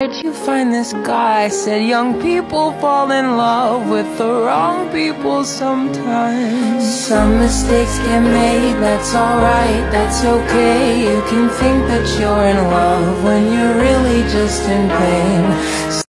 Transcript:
Where'd you find this guy? Said young people fall in love with the wrong people sometimes. Some mistakes get made, that's alright, that's okay. You can think that you're in love when you're really just in pain.